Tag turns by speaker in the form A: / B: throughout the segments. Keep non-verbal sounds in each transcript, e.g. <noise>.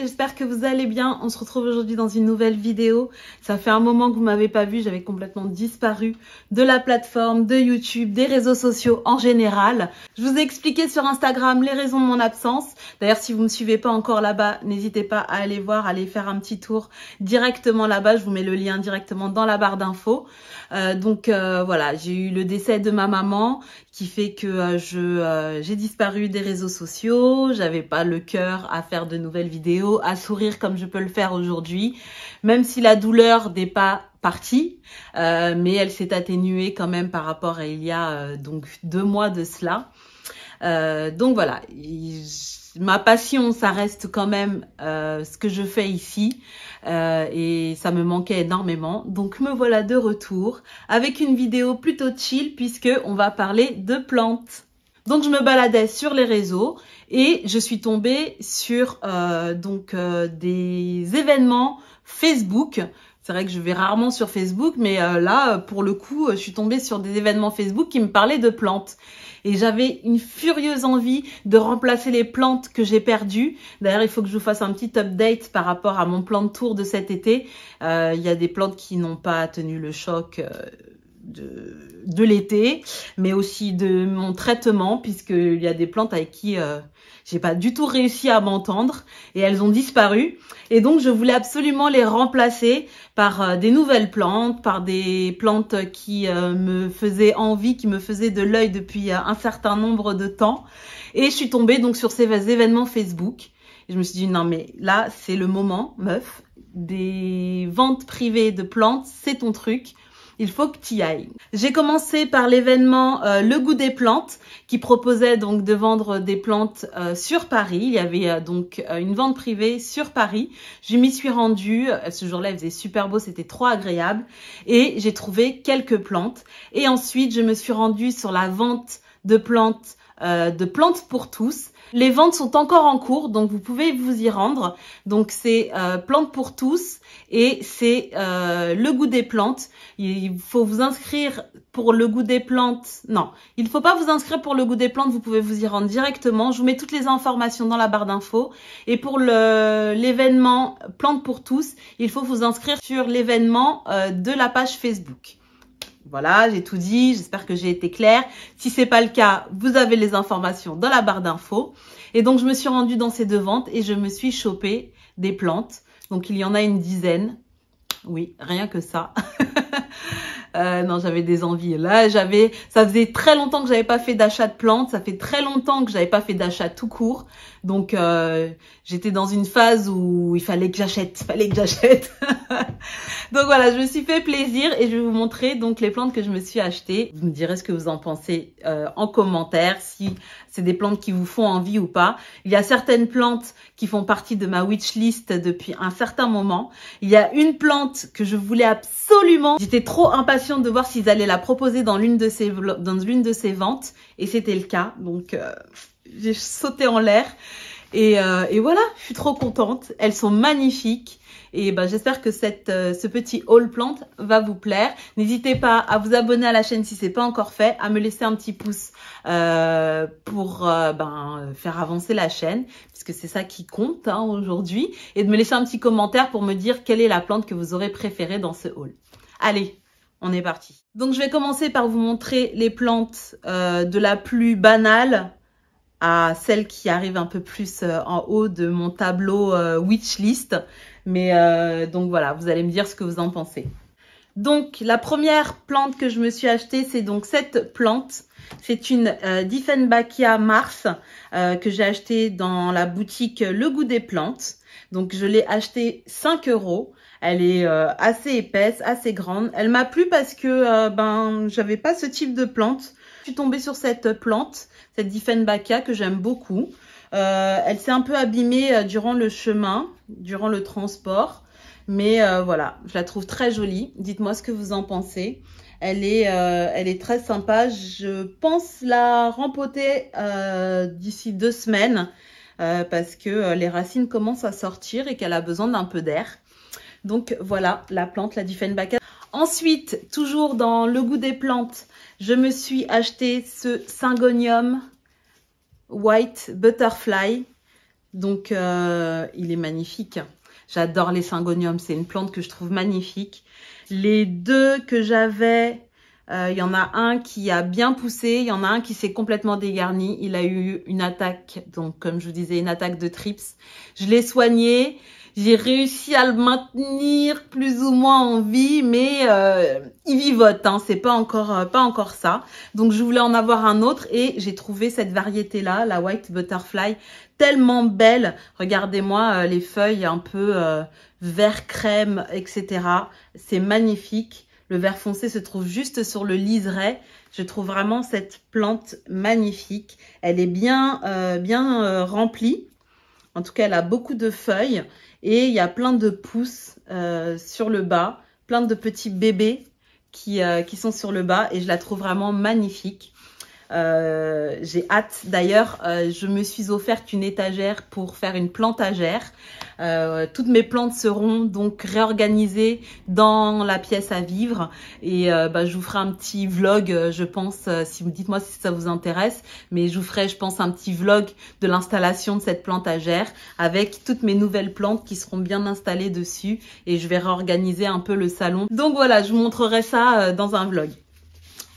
A: j'espère que vous allez bien. On se retrouve aujourd'hui dans une nouvelle vidéo. Ça fait un moment que vous m'avez pas vu, j'avais complètement disparu de la plateforme, de YouTube, des réseaux sociaux en général. Je vous ai expliqué sur Instagram les raisons de mon absence. D'ailleurs, si vous me suivez pas encore là-bas, n'hésitez pas à aller voir, à aller faire un petit tour directement là-bas. Je vous mets le lien directement dans la barre d'infos. Euh, donc euh, voilà, j'ai eu le décès de ma maman qui fait que euh, j'ai disparu des réseaux sociaux, j'avais pas le cœur à faire de nouvelles vidéos, à sourire comme je peux le faire aujourd'hui, même si la douleur n'est pas partie, mais elle s'est atténuée quand même par rapport à il y a donc deux mois de cela. donc voilà, ma passion, ça reste quand même ce que je fais ici. Euh, et ça me manquait énormément. Donc me voilà de retour avec une vidéo plutôt chill puisque on va parler de plantes. Donc je me baladais sur les réseaux et je suis tombée sur euh, donc euh, des événements Facebook. C'est vrai que je vais rarement sur Facebook, mais là, pour le coup, je suis tombée sur des événements Facebook qui me parlaient de plantes et j'avais une furieuse envie de remplacer les plantes que j'ai perdues. D'ailleurs, il faut que je vous fasse un petit update par rapport à mon plan de tour de cet été. Euh, il y a des plantes qui n'ont pas tenu le choc. Euh, de, de l'été, mais aussi de mon traitement, puisqu'il y a des plantes avec qui euh, j'ai pas du tout réussi à m'entendre et elles ont disparu. Et donc je voulais absolument les remplacer par euh, des nouvelles plantes, par des plantes qui euh, me faisaient envie, qui me faisaient de l'œil depuis un certain nombre de temps. Et je suis tombée donc sur ces événements Facebook. Et je me suis dit non mais là c'est le moment, meuf, des ventes privées de plantes, c'est ton truc il faut que tu y ailles. J'ai commencé par l'événement euh, Le Goût des plantes qui proposait donc de vendre des plantes euh, sur Paris. Il y avait euh, donc une vente privée sur Paris. Je m'y suis rendue. Ce jour-là, il faisait super beau, c'était trop agréable. Et j'ai trouvé quelques plantes. Et ensuite, je me suis rendue sur la vente de plantes, de plantes pour tous. Les ventes sont encore en cours, donc vous pouvez vous y rendre. Donc c'est plantes pour tous et c'est le goût des plantes. Il faut vous inscrire pour le goût des plantes. Non, il ne faut pas vous inscrire pour le goût des plantes. Vous pouvez vous y rendre directement. Je vous mets toutes les informations dans la barre d'infos. Et pour l'événement Plantes pour tous, il faut vous inscrire sur l'événement euh, de la page Facebook. Voilà, j'ai tout dit. J'espère que j'ai été claire. Si c'est pas le cas, vous avez les informations dans la barre d'infos. Et donc, je me suis rendue dans ces deux ventes et je me suis chopé des plantes. Donc, il y en a une dizaine. Oui, rien que ça. <laughs> Euh, non, j'avais des envies. Là, j'avais, ça faisait très longtemps que j'avais pas fait d'achat de plantes. Ça fait très longtemps que j'avais pas fait d'achat tout court. Donc, euh, j'étais dans une phase où il fallait que j'achète, fallait que j'achète. <laughs> donc voilà, je me suis fait plaisir et je vais vous montrer donc les plantes que je me suis achetées. Vous me direz ce que vous en pensez euh, en commentaire, si c'est des plantes qui vous font envie ou pas. Il y a certaines plantes qui font partie de ma wishlist depuis un certain moment. Il y a une plante que je voulais absolument. J'étais trop impatiente de voir s'ils allaient la proposer dans l'une de ces dans l'une de ces ventes et c'était le cas. Donc euh, j'ai sauté en l'air et, euh, et voilà, je suis trop contente. Elles sont magnifiques. Et ben, j'espère que cette, euh, ce petit haul plante va vous plaire. N'hésitez pas à vous abonner à la chaîne si c'est pas encore fait, à me laisser un petit pouce euh, pour euh, ben, faire avancer la chaîne, puisque c'est ça qui compte hein, aujourd'hui, et de me laisser un petit commentaire pour me dire quelle est la plante que vous aurez préférée dans ce haul. Allez, on est parti. Donc je vais commencer par vous montrer les plantes de la plus banale à celle qui arrive un peu plus en haut de mon tableau Witchlist. Mais euh, donc voilà, vous allez me dire ce que vous en pensez. Donc la première plante que je me suis achetée, c'est donc cette plante. C'est une euh, Diefenbachia Mars euh, que j'ai achetée dans la boutique Le Goût des Plantes. Donc je l'ai achetée 5 euros. Elle est assez épaisse, assez grande. Elle m'a plu parce que ben j'avais pas ce type de plante. Suis tombée sur cette plante, cette Diefenbachia que j'aime beaucoup. Euh, elle s'est un peu abîmée euh, durant le chemin, durant le transport. Mais euh, voilà, je la trouve très jolie. Dites-moi ce que vous en pensez. Elle est, elle est très sympa. Je pense la rempoter d'ici deux semaines parce que les racines commencent à sortir et qu'elle a besoin d'un peu d'air. Donc voilà, la plante, la Diefenbachia. Ensuite, toujours dans le goût des plantes, je me suis acheté ce Syngonium White Butterfly. Donc, euh, il est magnifique. J'adore les syngoniums. C'est une plante que je trouve magnifique. Les deux que j'avais, euh, il y en a un qui a bien poussé. Il y en a un qui s'est complètement dégarni. Il a eu une attaque, donc comme je vous disais, une attaque de trips. Je l'ai soigné. J'ai réussi à le maintenir plus ou moins en vie, mais euh, il vivote, hein, c'est pas encore euh, pas encore ça. Donc je voulais en avoir un autre et j'ai trouvé cette variété là, la White Butterfly, tellement belle. Regardez-moi euh, les feuilles un peu vert crème, etc. C'est magnifique. Le vert foncé se trouve juste sur le liseré. Je trouve vraiment cette plante magnifique. Elle est bien, bien remplie. En tout cas, elle a beaucoup de feuilles. Et il y a plein de pousses euh, sur le bas, plein de petits bébés qui, euh, qui sont sur le bas et je la trouve vraiment magnifique. Euh, j'ai hâte. D'ailleurs, euh, je me suis offerte une étagère pour faire une plantagère. Euh, toutes mes plantes seront donc réorganisées dans la pièce à vivre. Et euh, bah, je vous ferai un petit vlog, je pense, si vous dites-moi si ça vous intéresse. Mais je vous ferai, je pense, un petit vlog de l'installation de cette plantagère avec toutes mes nouvelles plantes qui seront bien installées dessus. Et je vais réorganiser un peu le salon. Donc voilà, je vous montrerai ça dans un vlog.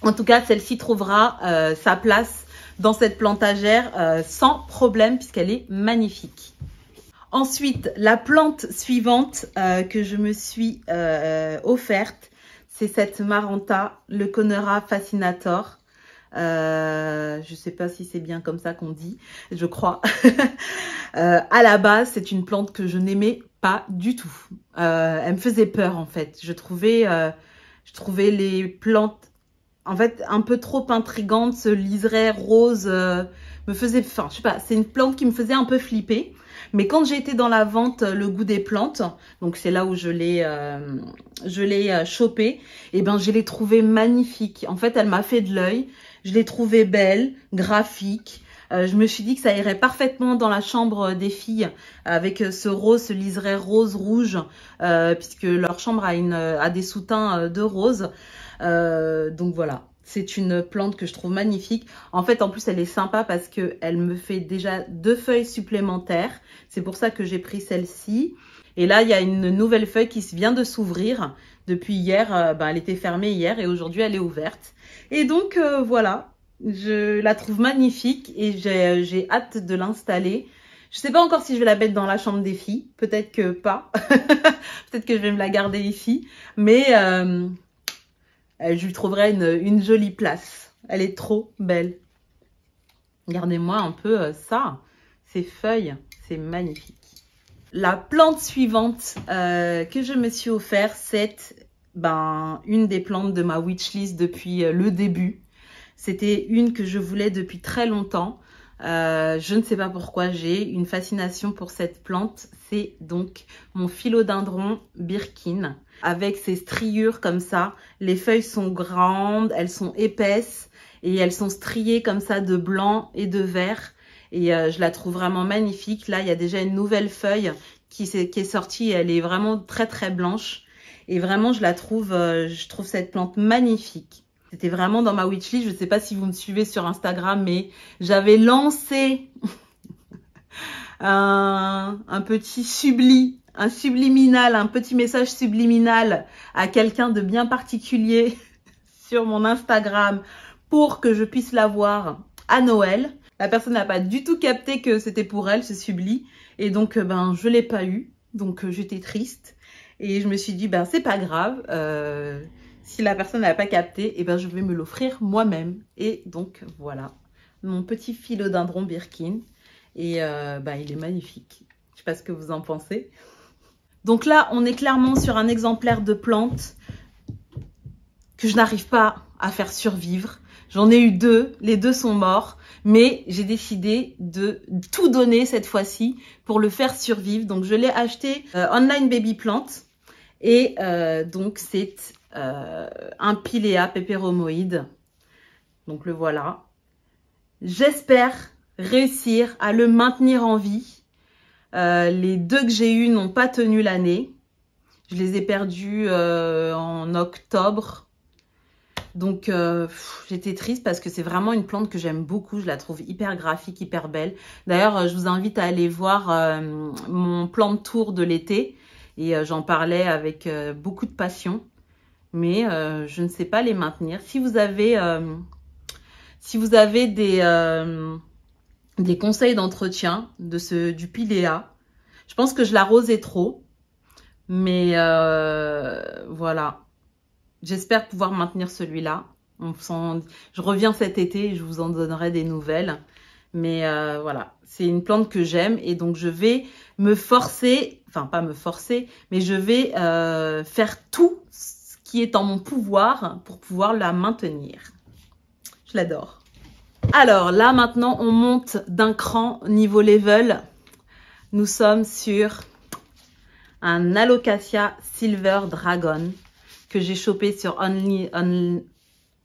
A: En tout cas, celle-ci trouvera euh, sa place dans cette plantagère euh, sans problème puisqu'elle est magnifique. Ensuite, la plante suivante euh, que je me suis offerte, c'est cette Maranta, le Conera fascinator. je ne sais pas si c'est bien comme ça qu'on dit, je crois. <laughs> à la base, c'est une plante que je n'aimais pas du tout. elle me faisait peur en fait. Je trouvais, je trouvais les plantes en fait, un peu trop intrigante, ce liseré rose euh, me faisait, enfin, je sais pas, c'est une plante qui me faisait un peu flipper. Mais quand j'ai été dans la vente, le goût des plantes, donc c'est là où je l'ai, euh, je l'ai euh, chopé, et eh ben je l'ai trouvée magnifique. En fait, elle m'a fait de l'œil. Je l'ai trouvée belle, graphique. je me suis dit que ça irait parfaitement dans la chambre des filles avec ce rose, ce liseré rose rouge, puisque leur chambre a, une, a des soutiens de rose. Euh, donc voilà, c'est une plante que je trouve magnifique. En fait, en plus, elle est sympa parce qu'elle me fait déjà deux feuilles supplémentaires. C'est pour ça que j'ai pris celle-ci. Et là, il y a une nouvelle feuille qui vient de s'ouvrir. Depuis hier, euh, ben, elle était fermée hier et aujourd'hui, elle est ouverte. Et donc, euh, voilà, je la trouve magnifique et j'ai hâte de l'installer. Je sais pas encore si je vais la mettre dans la chambre des filles. Peut-être que pas. <laughs> Peut-être que je vais me la garder ici. Mais je lui trouverai une, jolie place. Elle est trop belle. Regardez-moi un peu euh, ça. Ces feuilles, c'est magnifique. La plante suivante euh, que je me suis offert, c'est ben, une des plantes de ma wishlist depuis le début. C'était une que je voulais depuis très longtemps. je ne sais pas pourquoi j'ai une fascination pour cette plante. C'est donc mon philodendron Birkin avec ses striures comme ça. Les feuilles sont grandes, elles sont épaisses et elles sont striées comme ça de blanc et de vert. Et euh, je la trouve vraiment magnifique. Là, il y a déjà une nouvelle feuille qui, est, sortie. Elle est vraiment très très blanche. Et vraiment, je la trouve, euh, je trouve cette plante magnifique. C'était vraiment dans ma wishlist. Je ne sais pas si vous me suivez sur Instagram, mais j'avais lancé <laughs> un, un petit subli un subliminal, un petit message subliminal à quelqu'un de bien particulier <laughs> sur mon Instagram pour que je puisse l'avoir à Noël. La personne n'a pas du tout capté que c'était pour elle, ce subli. Et donc, euh, ben, je l'ai pas eu. Donc, euh, j'étais triste. Et je me suis dit, ben, c'est pas grave. Euh, si la personne n'a pas capté, et eh ben, je vais me l'offrir moi-même. Et donc, voilà. Mon petit philodendron Birkin. Et ben, il est magnifique. Je sais pas ce que vous en pensez. Donc là, on est clairement sur un exemplaire de plante que je n'arrive pas à faire survivre. J'en ai eu deux, les deux sont morts, mais j'ai décidé de tout donner cette fois-ci pour le faire survivre. Donc je l'ai acheté euh, online baby plant et euh, donc c'est euh, un pilea peperomoïde. Donc le voilà. J'espère réussir à le maintenir en vie euh, les deux que j'ai eus n'ont pas tenu l'année. Je les ai perdus euh, en octobre. Donc euh, j'étais triste parce que c'est vraiment une plante que j'aime beaucoup. Je la trouve hyper graphique, hyper belle. D'ailleurs, je vous invite à aller voir mon plan de tour de l'été. Et j'en parlais avec beaucoup de passion. Mais je ne sais pas les maintenir. Si vous avez, si vous avez des, des conseils d'entretien de ce du piléa, je pense que je l'arrosais trop. Mais voilà, J'espère pouvoir maintenir celui-là. Je reviens cet été et je vous en donnerai des nouvelles. Mais euh, voilà, c'est une plante que j'aime et donc je vais me forcer, enfin pas me forcer, mais je vais euh, faire tout ce qui est en mon pouvoir pour pouvoir la maintenir. Je l'adore. Alors là maintenant, on monte d'un cran niveau level. Nous sommes sur un Alocasia Silver Dragon que j'ai chopé sur Online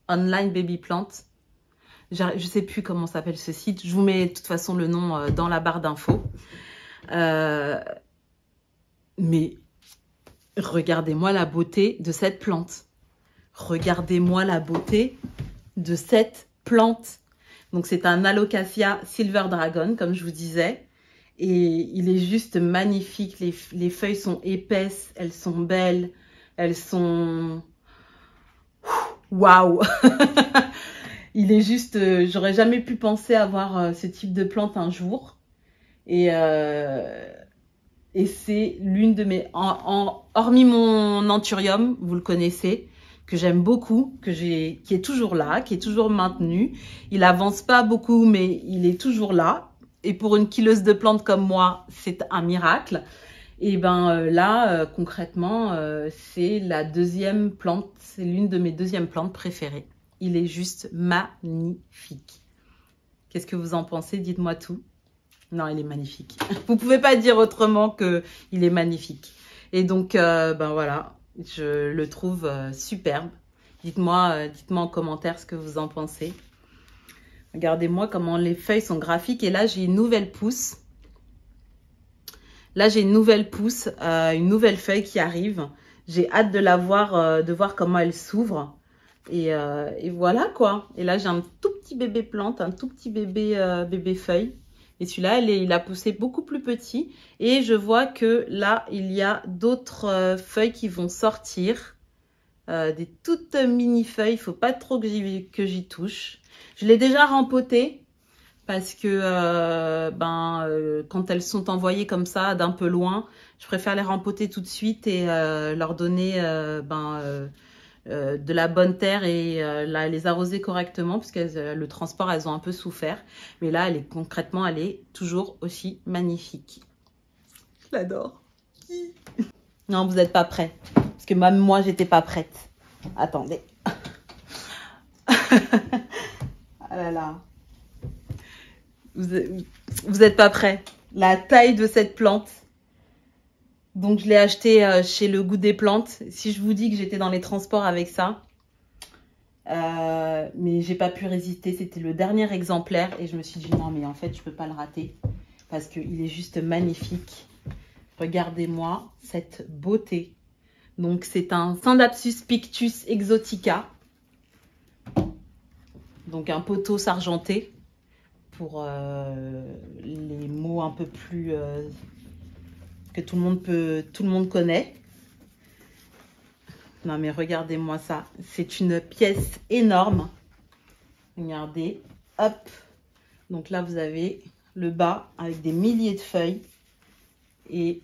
A: Baby Plant. Je sais plus comment s'appelle ce site. Je vous mets de toute façon le nom euh, dans la barre d'infos. Euh, mais regardez-moi la beauté de cette plante. Regardez-moi la beauté de cette plante. Donc c'est un Alocasia Silver Dragon, comme je vous disais. Et il est juste magnifique. Les, les feuilles sont épaisses, elles sont belles. Elles sont... Waouh <laughs> Il est juste... Euh, j'aurais jamais pu penser avoir euh, ce type de plante un jour. Et, euh, et c'est l'une de mes... En, hormis mon anthurium, vous le connaissez, que j'aime beaucoup, que j'ai, qui est toujours là, qui est toujours maintenu. Il avance pas beaucoup, mais il est toujours là. Et pour une kileuse de plantes comme moi, c'est un miracle. Et ben euh, là, euh, concrètement, euh, c'est la deuxième plante, c'est l'une de mes deuxièmes plantes préférées. Il est juste magnifique. Qu'est-ce que vous en pensez? Dites-moi tout. Non, il est magnifique. <laughs> Vous pouvez pas dire autrement que il est magnifique. Et donc, ben voilà, je le trouve superbe. Dites-moi dites-moi en commentaire ce que vous en pensez. Regardez-moi comment les feuilles sont graphiques. Et là, j'ai une nouvelle pousse Là, j'ai une nouvelle pousse, euh, une nouvelle feuille qui arrive. J'ai hâte de la voir, euh, de voir comment elle s'ouvre. Euh, et, voilà quoi. Et là, j'ai un tout petit bébé plante, un tout petit bébé, bébé feuille. Et celui-là, il a poussé beaucoup plus petit. Et je vois que là, il y a d'autres feuilles qui vont sortir. des toutes mini feuilles. Il faut pas trop que j'y touche. Je l'ai déjà rempoté parce que euh, ben euh, quand elles sont envoyées comme ça d'un peu loin, je préfère les rempoter tout de suite et euh, leur donner ben de la bonne terre et les arroser correctement parce que le transport elles ont un peu souffert. Mais là, elle est concrètement, elle est toujours aussi magnifique. Je l'adore. non, vous n'êtes pas prêts parce que même moi, j'étais pas prête. Attendez. <laughs> ah là là vous n'êtes pas prêts. La taille de cette plante. Donc, je l'ai acheté euh, chez Le Goût des Plantes. Si je vous dis que j'étais dans les transports avec ça, euh, mais j'ai pas pu résister. C'était le dernier exemplaire et je me suis dit non, mais en fait, je peux pas le rater parce qu'il est juste magnifique. Regardez-moi cette beauté. Donc, c'est un Syndapsus pictus exotica. Donc, un poteau sargenté pour euh, les mots un peu plus euh, que tout le monde peut, tout le monde connaît. Non mais regardez-moi ça, c'est une pièce énorme. Regardez, hop. Donc là vous avez le bas avec des milliers de feuilles et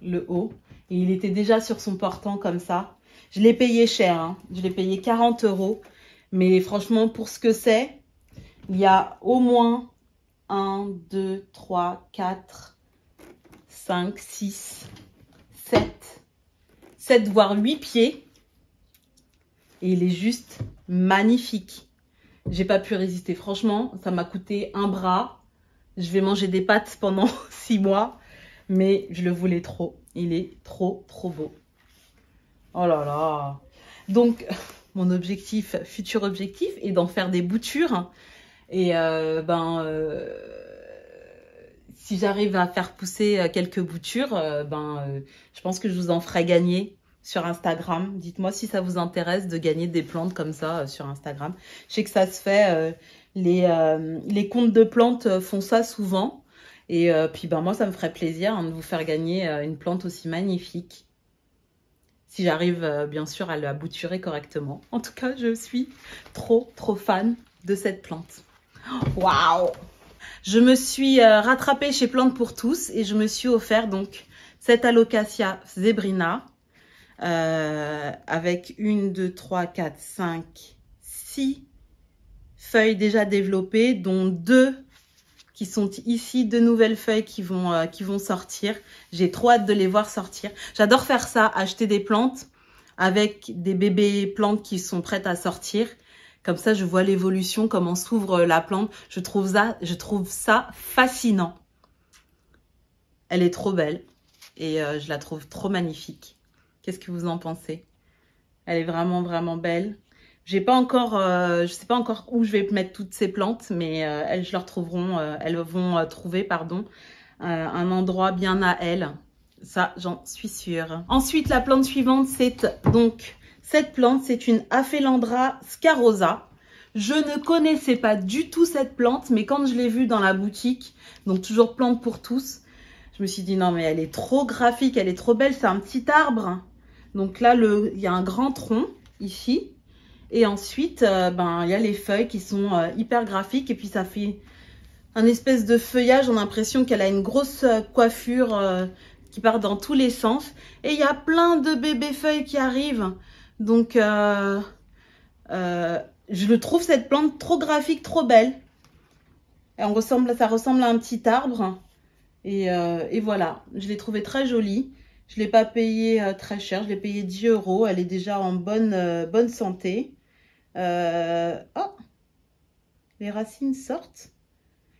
A: le haut. Et il était déjà sur son portant comme ça. Je l'ai payé cher, hein. je l'ai payé 40 euros. Mais franchement, pour ce que c'est, il y a au moins 1, 2, 3, 4, 5, 6, 7, 7 voire 8 pieds. Et il est juste magnifique. J'ai pas pu résister. Franchement, ça m'a coûté un bras. Je vais manger des pâtes pendant <laughs> 6 mois. Mais je le voulais trop. Il est trop, trop beau. Oh là là. Donc, <laughs> mon objectif, futur objectif, est d'en faire des boutures. Et euh, ben, euh, si j'arrive à faire pousser euh, quelques boutures, ben, je pense que je vous en ferai gagner sur Instagram. Dites-moi si ça vous intéresse de gagner des plantes comme ça euh, sur Instagram. Je sais que ça se fait, euh, les, euh, les comptes de plantes font ça souvent. Et puis ben moi, ça me ferait plaisir hein, de vous faire gagner une plante aussi magnifique. Si j'arrive bien sûr à la bouturer correctement. En tout cas, je suis trop, trop fan de cette plante. Waouh Je me suis rattrapée chez Plantes pour tous et je me suis offert donc cette Alocasia zebrina euh, avec une, deux, trois, quatre, cinq, six feuilles déjà développées, dont deux qui sont ici, deux nouvelles feuilles qui vont, euh, qui vont sortir. J'ai trop hâte de les voir sortir. J'adore faire ça, acheter des plantes avec des bébés plantes qui sont prêtes à sortir. Comme ça, je vois l'évolution, comment s'ouvre la plante. Je trouve ça, fascinant. Elle est trop belle et euh, je la trouve trop magnifique. Qu'est-ce que vous en pensez? Elle est vraiment, vraiment belle. J'ai pas encore, euh, je sais pas encore où je vais mettre toutes ces plantes, mais euh, elles, je trouveront, euh, elles vont trouver, pardon, un endroit bien à elles. Ça, j'en suis sûre. Ensuite, la plante suivante, c'est donc cette plante, c'est une Aphelandra scarosa. Je ne connaissais pas du tout cette plante, mais quand je l'ai vue dans la boutique, donc toujours plante pour tous, je me suis dit non mais elle est trop graphique, elle est trop belle, c'est un petit arbre donc là, il y a un grand tronc ici. Et ensuite, euh, ben, il y a les feuilles qui sont euh, hyper graphiques. Et puis, ça fait un espèce de feuillage. On a l'impression qu'elle a une grosse euh, coiffure qui part dans tous les sens. Et il y a plein de bébés feuilles qui arrivent. Donc, je le trouve cette plante trop graphique, trop belle. Et on ressemble, ça ressemble à un petit arbre. Et, et voilà, je l'ai trouvé très jolie. Je ne l'ai pas payé euh, très cher, je l'ai payé 10 euros. Elle est déjà en bonne, euh, santé. Euh, oh Les racines sortent.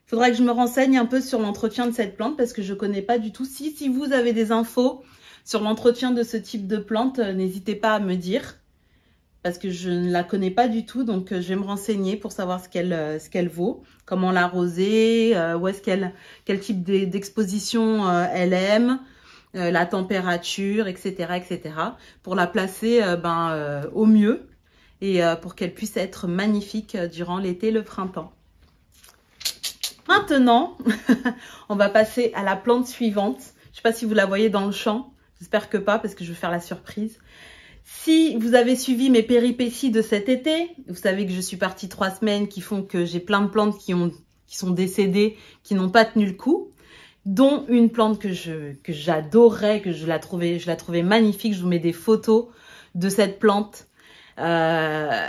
A: Il faudrait que je me renseigne un peu sur l'entretien de cette plante parce que je ne connais pas du tout. Si, si vous avez des infos sur l'entretien de ce type de plante, n'hésitez pas à me dire parce que je ne la connais pas du tout. Donc, je vais me renseigner pour savoir ce qu'elle qu'elle vaut, comment l'arroser, où est-ce quel type d'exposition elle aime. Euh, la température, etc., etc., pour la placer euh, ben, euh, au mieux et pour qu'elle puisse être magnifique durant l'été, le printemps. Maintenant, <laughs> on va passer à la plante suivante. Je ne sais pas si vous la voyez dans le champ. J'espère que pas parce que je vais faire la surprise. Si vous avez suivi mes péripéties de cet été, vous savez que je suis partie trois semaines qui font que j'ai plein de plantes qui, ont, qui sont décédées, qui n'ont pas tenu le coup dont une plante que je que j'adorais, que je la trouvais je la trouvais magnifique. Je vous mets des photos de cette plante. Euh,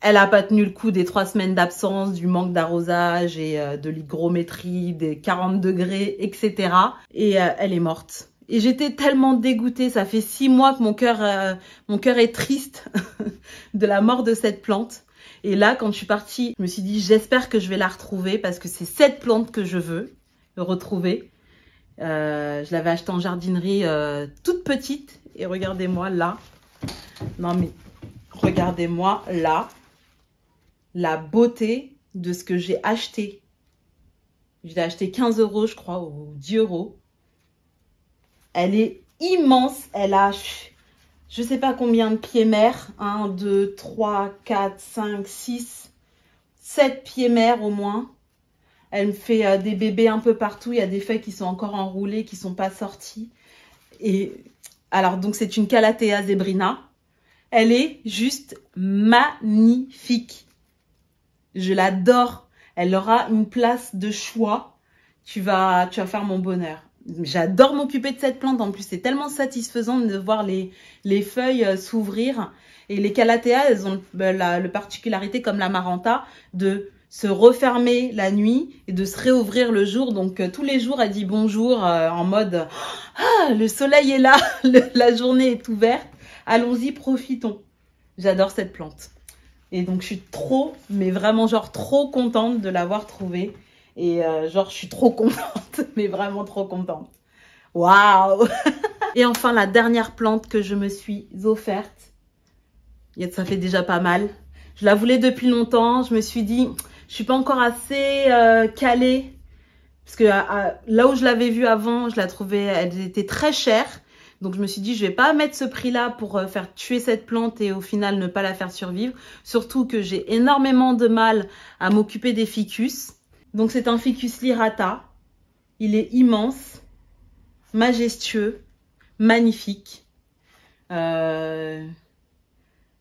A: elle a pas tenu le coup des trois semaines d'absence, du manque d'arrosage et euh, de l'hygrométrie, des 40 degrés, etc. Et euh, elle est morte. Et j'étais tellement dégoûtée. Ça fait six mois que mon cœur, mon cœur est triste <laughs> de la mort de cette plante. Et là, quand je suis partie, je me suis dit, j'espère que je vais la retrouver parce que c'est cette plante que je veux retrouver. Euh, je l'avais acheté en jardinerie euh, toute petite. Et regardez-moi là. Non mais, regardez-moi là. La beauté de ce que j'ai acheté. Je l'ai acheté 15 euros, je crois, ou 10 euros. Elle est immense. Elle a, je sais pas combien de pieds mères. 1, 2, 3, 4, 5, 6, 7 pieds mères au moins. Elle me fait euh, des bébés un peu partout. Il y a des feuilles qui sont encore enroulées, qui sont pas sorties. Et alors, donc, c'est une Calathea zebrina. Elle est juste magnifique. Je l'adore. Elle aura une place de choix. Tu vas, tu vas faire mon bonheur. J'adore m'occuper de cette plante. En plus, c'est tellement satisfaisant de voir les, les feuilles euh, s'ouvrir. Et les Calathea, elles ont la, la particularité, comme la Maranta, de se refermer la nuit et de se réouvrir le jour. Donc euh, tous les jours, elle dit bonjour euh, en mode <gasps> ah, le soleil est là, <laughs> la journée est ouverte, allons-y, profitons. J'adore cette plante. Et donc je suis trop, mais vraiment genre trop contente de l'avoir trouvée. Et euh, genre je suis trop contente, <laughs> mais vraiment trop contente. Waouh <laughs> Et enfin la dernière plante que je me suis offerte. Ça fait déjà pas mal. Je la voulais depuis longtemps. Je me suis dit, je suis pas encore assez euh, calée. Parce que là où je l'avais vue avant, je la trouvais, elle était très chère. Donc je me suis dit, je vais pas mettre ce prix-là pour euh, faire tuer cette plante et au final ne pas la faire survivre. Surtout que j'ai énormément de mal à m'occuper des ficus. Donc c'est un ficus lirata. Il est immense, majestueux, magnifique. Euh,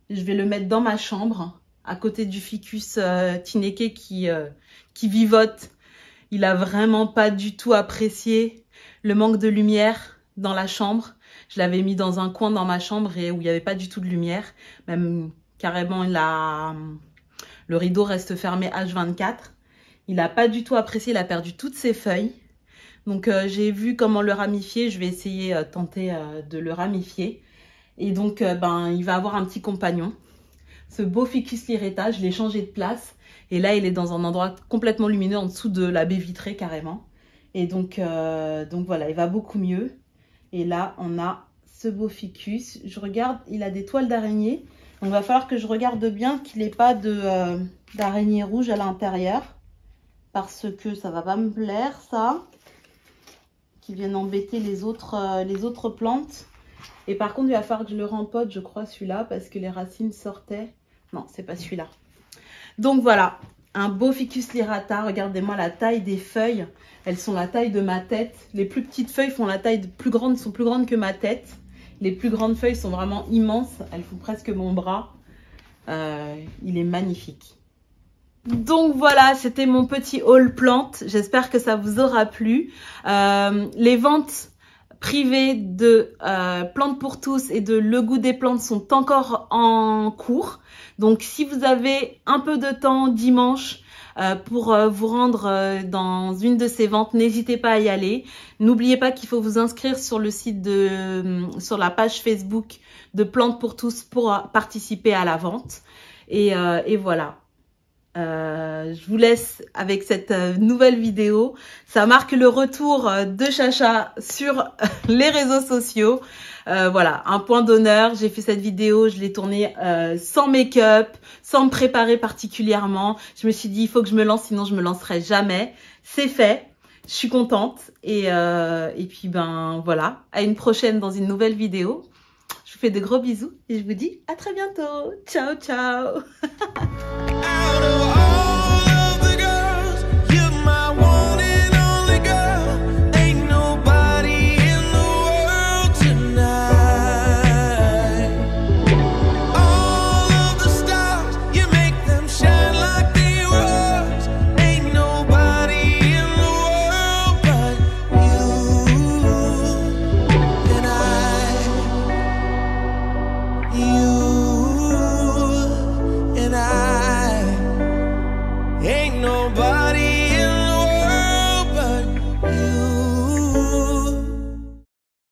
A: je vais le mettre dans ma chambre, à côté du ficus euh, tineke qui, euh, qui vivote. Il a vraiment pas du tout apprécié le manque de lumière dans la chambre. Je l'avais mis dans un coin dans ma chambre et où il n'y avait pas du tout de lumière. Même carrément, il a... le rideau reste fermé H24. Il n'a pas du tout apprécié, il a perdu toutes ses feuilles. Donc euh, j'ai vu comment le ramifier, je vais essayer euh, tenter euh, de le ramifier. Et donc ben il va avoir un petit compagnon. Ce beau ficus lireta, je l'ai changé de place. Et là il est dans un endroit complètement lumineux en dessous de la baie vitrée carrément. Et donc, donc voilà, il va beaucoup mieux. Et là on a ce beau ficus. Je regarde, il a des toiles d'araignée. Donc il va falloir que je regarde bien qu'il n'ait pas d'araignée rouge à l'intérieur. Parce que ça va pas me plaire ça viennent embêter les autres, euh, les autres plantes. Et par contre, il va falloir que je le rempote, je crois, celui-là, parce que les racines sortaient. Non, c'est pas celui-là. Donc voilà, un beau ficus lirata. Regardez-moi la taille des feuilles. Elles sont la taille de ma tête. Les plus petites feuilles font la taille de plus sont plus grandes que ma tête. Les plus grandes feuilles sont vraiment immenses. Elles font presque mon bras. Euh, il est magnifique. Donc voilà, c'était mon petit haul plante. J'espère que ça vous aura plu. Euh, les ventes privées de euh, Plantes pour tous et de Le goût des plantes sont encore en cours. Donc si vous avez un peu de temps dimanche euh, pour vous rendre dans une de ces ventes, n'hésitez pas à y aller. N'oubliez pas qu'il faut vous inscrire sur le site de, sur la page Facebook de Plantes pour tous pour participer à la vente. Et, et voilà. Euh, je vous laisse avec cette euh, nouvelle vidéo. Ça marque le retour euh, de Chacha sur les réseaux sociaux. voilà, un point d'honneur. J'ai fait cette vidéo, je l'ai tournée sans make-up, sans me préparer particulièrement. Je me suis dit, il faut que je me lance, sinon je me lancerai jamais. C'est fait. Je suis contente. Et, et puis, ben voilà, à une prochaine dans une nouvelle vidéo. Je vous fais de gros bisous et je vous dis à très bientôt. Ciao, ciao <laughs>